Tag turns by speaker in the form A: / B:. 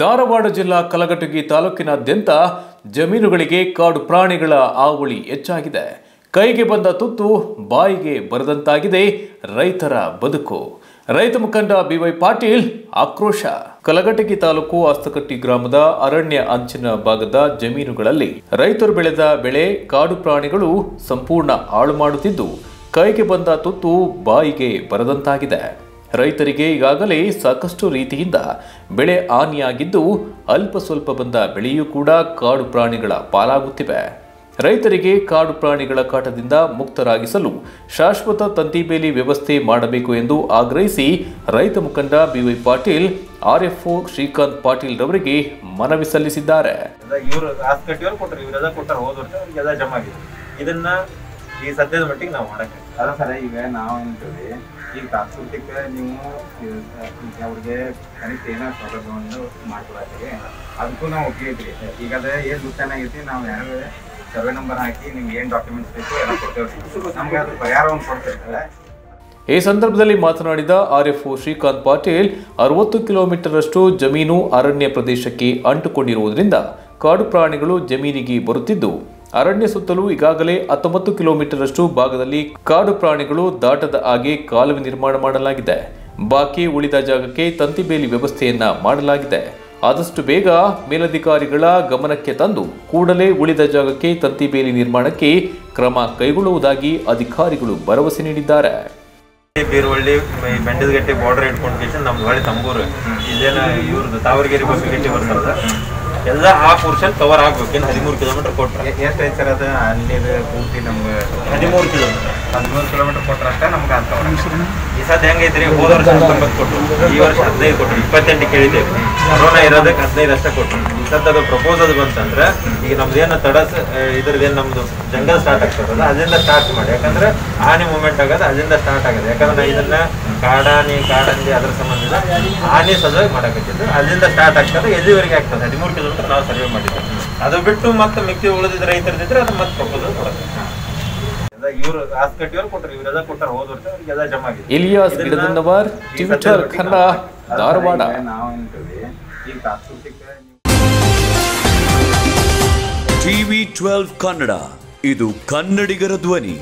A: ಧಾರವಾಡ ಜಿಲ್ಲಾ ಕಲಘಟಗಿ ತಾಲೂಕಿನಾದ್ಯಂತ ಜಮೀನುಗಳಿಗೆ ಕಾಡು ಪ್ರಾಣಿಗಳ ಆವಳಿ ಹೆಚ್ಚಾಗಿದೆ. ಕೈಗೆ ಬಂದ ತುತ್ತು ಬಾಯಿಗೆ ಬರದಂತಾಗಿದೆ ರೈತರ ಬದುಕು. ರೈತ ಮುಖಂಡ ಬಿವೈ ಪಾಟೀಲ್ ಆಕ್ರೋಶ. ಕಲಘಟಗಿ ತಾಲೂಕು ಅಸ್ತಕಟ್ಟಿ ಗ್ರಾಮದ ಅರಣ್ಯ ಅಂಚಿನ ಭಾಗದ ಜಮೀನುಗಳಲ್ಲಿ ರೈತರು ಬೆಳೆದ ಬೆಳೆ ಕಾಡು ಪ್ರಾಣಿಗಳು ಸಂಪೂರ್ಣ ಹಾಳು ಮಾಡುತ್ತಿದ್ದು, ಕೈಗೆ ಬಂದ ತುತ್ತು ಬಾಯಿಗೆ ಬರದಂತಾಗಿದೆ. ರೈತರಿಗೆ ಈಗಾಗಲೇ ಸಾಕಷ್ಟು ರೀತಿಯಿಂದ ಬೆಳೆ ಹಾನಿಯಾಗಿದ್ದು ಅಲ್ಪ ಸ್ವಲ್ಪ ಬಂದ ಬೆಳೆಯೂ ಕೂಡ ಕಾಡು ಪ್ರಾಣಿಗಳ ಪಾಲಾಗುತ್ತಿವೆ. ರೈತರಿಗೆ ಕಾಡು ಪ್ರಾಣಿಗಳ ಕಾಟದಿಂದ ಮುಕ್ತರಾಗಿಸಲು ಶಾಶ್ವತ ತಂತಿಬೇಲಿ ವ್ಯವಸ್ಥೆ ಮಾಡಬೇಕು ಎಂದು ಆಗ್ರಹಿಸಿ ರೈತ ಮುಖಂಡ B Y Patil RFO Srikanth Patil ರವರಿಗೆ ಮನವಿ ಸಲ್ಲಿಸಿದ್ದಾರೆ.
B: ಇದನ್ನ ಈ ಸದ್ಯದ ಮಟ್ಟಿಗೆ ನಾವು ಮಾಡಕ್ಕೆ.
C: ಅದ ಸರ ಈಗ ನಾವು ಏನಂತೀವಿ ಈಗ ಸಾಂಸ್ಕೃತಿಕ ನೀವು ಅವ್ರಿಗೆ ಕನಿಷ್ಠ ಏನೋ ಸೌಲಭ್ಯವನ್ನು ಮಾಡ್ಕೊಡತ್ತೀವಿ ಅದಕ್ಕೂ ನಾವು ಒಪ್ಪಿದ್ರಿ ಈಗ ಅದೇ ಏನು ದುಡ್ಡು ಆಗೈತಿ ನಾವು ಯಾರು ಸರ್ವೆ ನಂಬರ್ ಹಾಕಿ ನಿಮ್ಗೆ ಏನ್ ಡಾಕ್ಯುಮೆಂಟ್ಸ್ ಬೇಕು ಎಲ್ಲ ಕೊಡ್ತೇವೆ ನಮ್ಗೆ ಅದು ಪರಿಹಾರವನ್ನು ಕೊಡ್ತಿರ್ತಾರೆ.
A: ಈ ಸಂದರ್ಭದಲ್ಲಿ ಮಾತನಾಡಿದ ಆರ್ಎಫ್ಒ ಶ್ರೀಕಾಂತ್ ಪಾಟೀಲ್, ಅರವತ್ತು ಕಿಲೋಮೀಟರ್ ಅಷ್ಟು ಜಮೀನು ಅರಣ್ಯ ಪ್ರದೇಶಕ್ಕೆ ಅಂಟುಕೊಂಡಿರುವುದರಿಂದ ಕಾಡು ಪ್ರಾಣಿಗಳು ಜಮೀನಿಗೆ ಬರುತ್ತಿದ್ದು ಅರಣ್ಯ ಸುತ್ತಲೂ ಈಗಾಗಲೇ ಹತ್ತೊಂಬತ್ತು ಕಿಲೋಮೀಟರ್ ಅಷ್ಟು ಭಾಗದಲ್ಲಿ ಕಾಡು ಪ್ರಾಣಿಗಳು ದಾಟದ ಹಾಗೆ ಕಾಲುವೆ ನಿರ್ಮಾಣ ಮಾಡಲಾಗಿದೆ. ಬಾಕಿ ಉಳಿದ ಜಾಗಕ್ಕೆ ತಂತಿಬೇಲಿ ವ್ಯವಸ್ಥೆಯನ್ನ ಮಾಡಲಾಗಿದೆ. ಆದಷ್ಟು ಬೇಗ ಮೇಲಧಿಕಾರಿಗಳ ಗಮನಕ್ಕೆ ತಂದು ಕೂಡಲೇ ಉಳಿದ ಜಾಗಕ್ಕೆ ತಂತಿಬೇಲಿ ನಿರ್ಮಾಣಕ್ಕೆ ಕ್ರಮ ಕೈಗೊಳ್ಳುವುದಾಗಿ ಅಧಿಕಾರಿಗಳು ಭರವಸೆ ನೀಡಿದ್ದಾರೆ.
B: ಬೀರುವಳ್ಳಿ ಬೆಂಡದಗಟ್ಟೆ ಬಾರ್ಡರ್ ಇಟ್ಕೊಂಡು ನಮ್ಮ ಹೊಳೆ ತಂಬೂರು ಇಲ್ಲೇನ ಇವ್ರದ್ದು ತಾವರಗೆರೆ ಬಸಗಟ್ಟಿ ಬರ್ತಾರಲ್ಲ ಎಲ್ಲ ಆ ಪೋರ್ಷನ್ ಕವರ್ ಆಗ್ಬೇಕು. ಇನ್ನು ಹದಿಮೂರು ಕಿಲೋಮೀಟರ್ ಕೊಟ್ಟರೆ
C: ಎಷ್ಟು ಐತೆ ಸರ್ ಅದು? ಅಲ್ಲಿ ಪೂರ್ತಿ ನಮ್ಗೆ
B: ಹದಿಮೂರು ಕಿಲೋಮೀಟರ್
C: ಹದಿಮೂರು ಕಿಲೋಮೀಟರ್ ಕೊಟ್ರಷ್ಟೇ ನಮ್ಗೆ ಅಂತ
B: ಈ ಸದ್ಯ ಹೆಂಗೈತ್ರಿ ಹೋದ ವರ್ಷ ಹತ್ತೊಂಬತ್ತು ಕೊಟ್ಟರು ಈ ವರ್ಷ ಹದಿನೈದು ಕೊಟ್ಟರು ಇಪ್ಪತ್ತೆಂಟು ಕೇಳಿದ್ದೇವೆ. ಕೊರೋನಾ ಇರೋದಕ್ಕೆ ಹದಿನೈದು ಅಷ್ಟೇ ಕೊಟ್ಟರು ಈ ಸದ್ಯ ಅದು ಪ್ರಪೋಸಲ್ ಬಂತಂದ್ರೆ ಈಗ ನಮ್ದು ಏನು ತಡಸ್ ಇದ್ರದ್ದೇನು ನಮ್ದು ಜಂಗಲ್ ಸ್ಟಾರ್ಟ್ ಆಗ್ತದಲ್ಲ ಅದರಿಂದ ಸ್ಟಾರ್ಟ್ ಮಾಡಿ. ಯಾಕಂದ್ರೆ ಆನೆ ಮೂಮೆಂಟ್ ಆಗೋದು ಅದರಿಂದ ಸ್ಟಾರ್ಟ್ ಆಗದೆ. ಯಾಕಂದ್ರೆ ಇದನ್ನ ಕಾಡಾನಿ ಕಾಡಂದಿ ಅದ್ರ ಸಂಬಂಧ ಆನೆ ಸಲುವಾಗಿ ಮಾಡಕತ್ತಿದ್ದು. ಅದರಿಂದ ಸ್ಟಾರ್ಟ್ ಆಗ್ತದೆ ಎಲ್ಲಿವರೆಗೆ ಆಗ್ತದೆ. ಹದಿಮೂರು ಕಿಲೋಮೀಟರ್ ನಾವು ಸರ್ವೆ ಮಾಡಿದ್ವಿ ಅದು ಬಿಟ್ಟು ಮತ್ತೆ ಮಿಕ್ಕಿ ಉಳಿದಿದ್ದ ರೈತರದಿದ್ರೆ ಅದು ಮತ್ತೆ ಪ್ರಪೋಸಲ್ ಕೊಡುತ್ತೆ
A: Ilyas Gidadannavar Twitter Kannada Dharwad.
D: TV twelve Kannada ಇದು ಕನ್ನಡಿಗರ ಧ್ವನಿ.